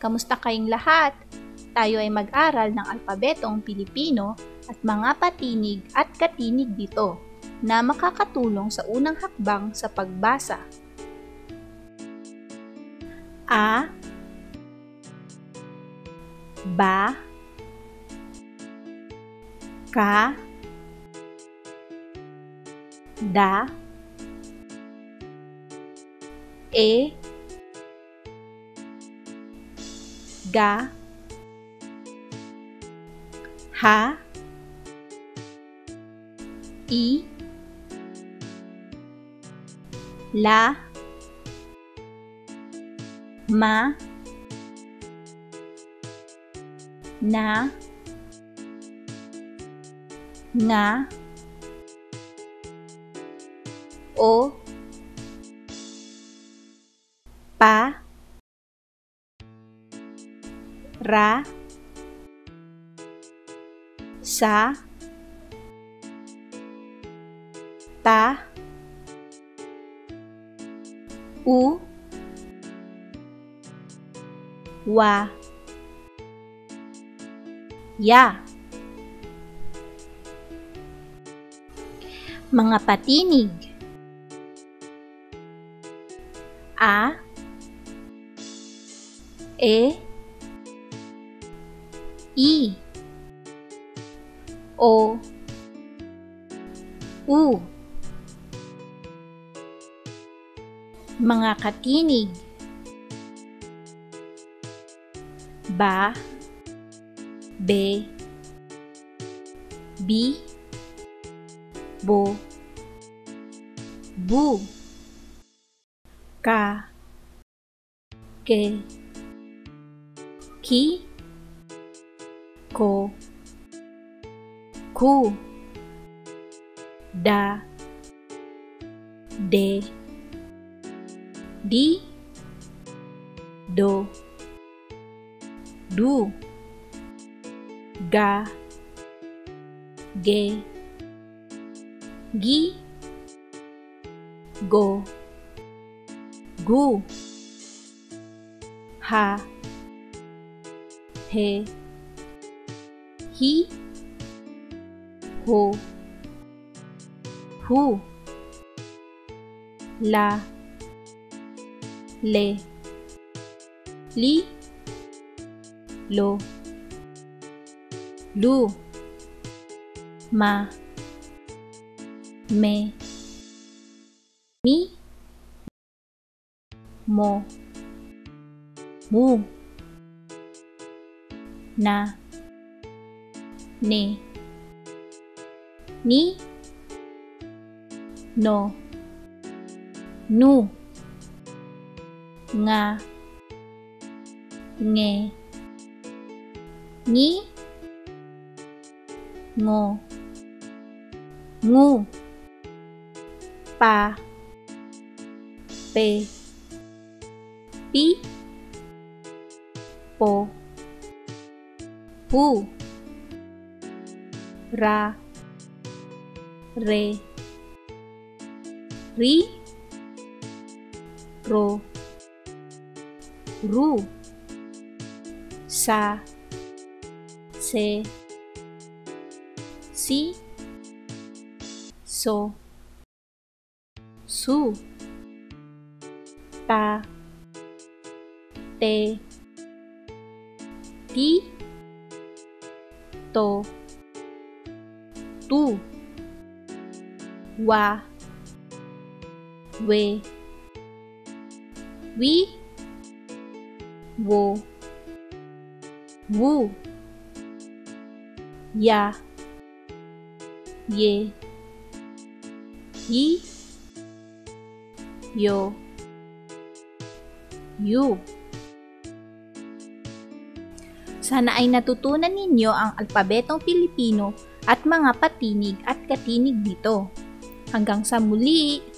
Kamusta kayong lahat? Tayo ay mag-aral ng alpabetong Pilipino at mga patinig at katinig dito na makakatulong sa unang hakbang sa pagbasa. A. Ba. Ka. Da. E Ga Ha I La Ma Na Nga O Pa Ra. Sa. Ta. U. Wa. Ya. Mga patinig. A. E I O. U. Mga katinig. Ba. Be. Bi. Bo. Bu. Ka. Ke. Ki Ko Ku. Da. De. Di. Do. Du. Ga. Ge. Gi. Go. Gu. Ha. He he Ho Hu La Le Li Lo Lu. Ma Me Mi Mo Mu. Na Ne Ni No Nu Nga nghe Ni ngô, Ngu. Pa Pe Pi Po Pu Ra Re Ri Ro Ru Sa Se Si So Su Ta Te Ti To Tu Wa. We. Wi Wo. Wu. Ya. Ye. Yi. Yo. Yu. Sana ay natutunan ninyo ang alpabetong Pilipino at mga patinig at katinig dito. Hanggang sa muli!